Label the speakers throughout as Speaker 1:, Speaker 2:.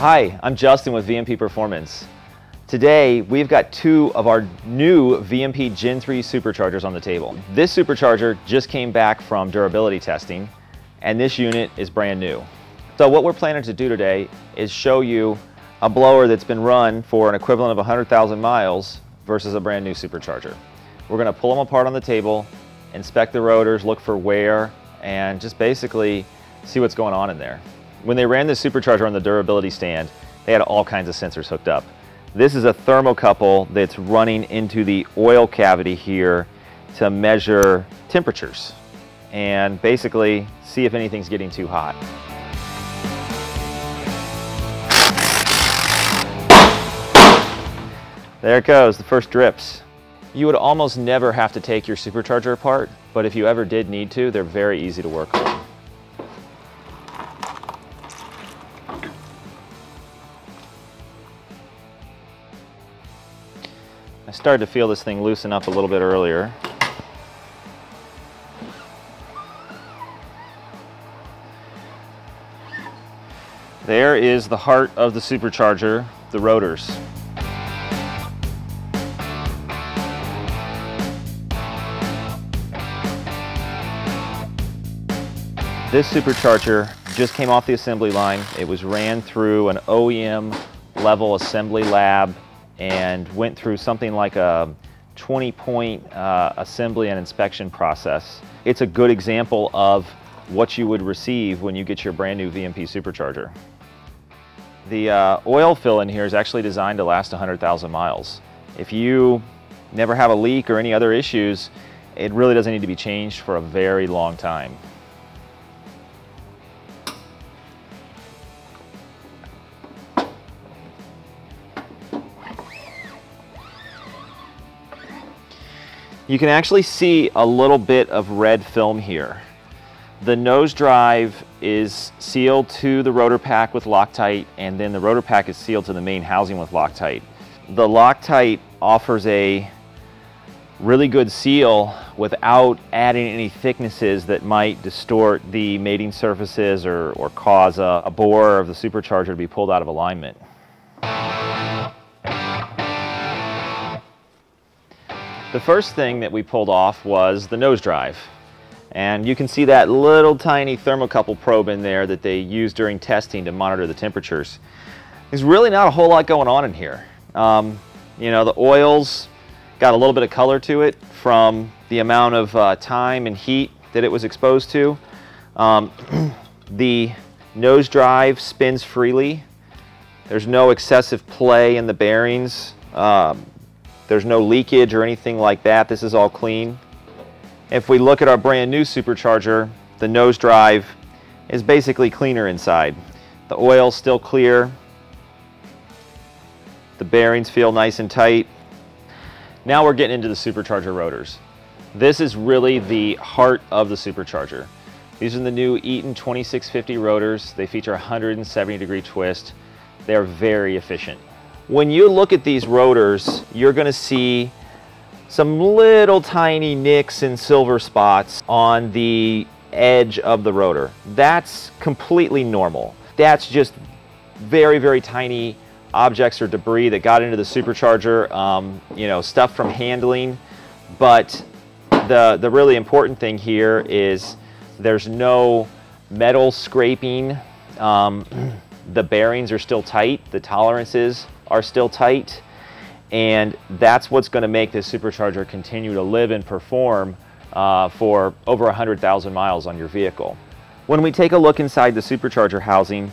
Speaker 1: Hi, I'm Justin with VMP Performance. Today, we've got two of our new VMP Gen 3 superchargers on the table. This supercharger just came back from durability testing, and this unit is brand new. So what we're planning to do today is show you a blower that's been run for an equivalent of 100,000 miles versus a brand new supercharger. We're gonna pull them apart on the table, inspect the rotors, look for wear, and just basically see what's going on in there. When they ran the supercharger on the durability stand, they had all kinds of sensors hooked up. This is a thermocouple that's running into the oil cavity here to measure temperatures and basically see if anything's getting too hot. There it goes, the first drips. You would almost never have to take your supercharger apart, but if you ever did need to, they're very easy to work on. Started to feel this thing loosen up a little bit earlier. There is the heart of the supercharger, the rotors. This supercharger just came off the assembly line. It was ran through an OEM level assembly lab and went through something like a 20 point uh, assembly and inspection process. It's a good example of what you would receive when you get your brand new VMP supercharger. The uh, oil fill in here is actually designed to last 100,000 miles. If you never have a leak or any other issues, it really doesn't need to be changed for a very long time. You can actually see a little bit of red film here. The nose drive is sealed to the rotor pack with Loctite and then the rotor pack is sealed to the main housing with Loctite. The Loctite offers a really good seal without adding any thicknesses that might distort the mating surfaces or, or cause a, a bore of the supercharger to be pulled out of alignment. The first thing that we pulled off was the nose drive. And you can see that little tiny thermocouple probe in there that they use during testing to monitor the temperatures. There's really not a whole lot going on in here. Um, you know, the oils got a little bit of color to it from the amount of uh, time and heat that it was exposed to. Um, the nose drive spins freely. There's no excessive play in the bearings. Um, there's no leakage or anything like that. This is all clean. If we look at our brand new supercharger, the nose drive is basically cleaner inside. The oil's still clear. The bearings feel nice and tight. Now we're getting into the supercharger rotors. This is really the heart of the supercharger. These are the new Eaton 2650 rotors. They feature 170 degree twist. They're very efficient. When you look at these rotors, you're gonna see some little tiny nicks and silver spots on the edge of the rotor. That's completely normal. That's just very, very tiny objects or debris that got into the supercharger, um, you know, stuff from handling. But the, the really important thing here is there's no metal scraping. Um, the bearings are still tight, the tolerances are still tight. And that's what's going to make this supercharger continue to live and perform uh, for over 100,000 miles on your vehicle. When we take a look inside the supercharger housing,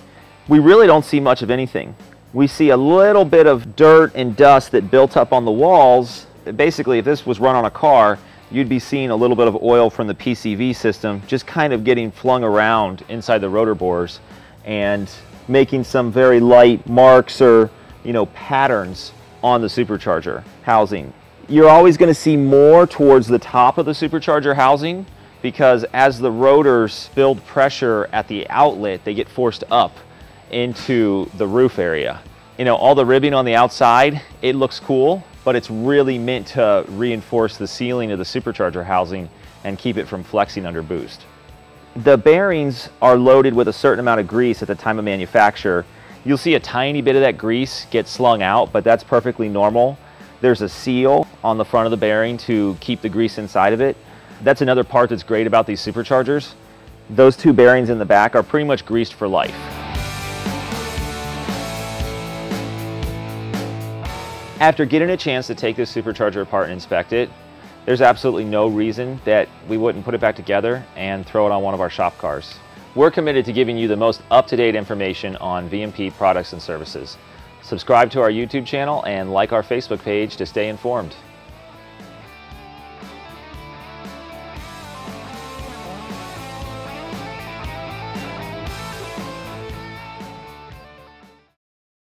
Speaker 1: we really don't see much of anything. We see a little bit of dirt and dust that built up on the walls. Basically, if this was run on a car, you'd be seeing a little bit of oil from the PCV system just kind of getting flung around inside the rotor bores and making some very light marks or you know, patterns on the supercharger housing. You're always going to see more towards the top of the supercharger housing because as the rotors build pressure at the outlet, they get forced up into the roof area. You know, all the ribbing on the outside, it looks cool, but it's really meant to reinforce the ceiling of the supercharger housing and keep it from flexing under boost. The bearings are loaded with a certain amount of grease at the time of manufacture You'll see a tiny bit of that grease get slung out, but that's perfectly normal. There's a seal on the front of the bearing to keep the grease inside of it. That's another part that's great about these superchargers. Those two bearings in the back are pretty much greased for life. After getting a chance to take this supercharger apart and inspect it, there's absolutely no reason that we wouldn't put it back together and throw it on one of our shop cars. We're committed to giving you the most up-to-date information on VMP products and services. Subscribe to our YouTube channel and like our Facebook page to stay informed.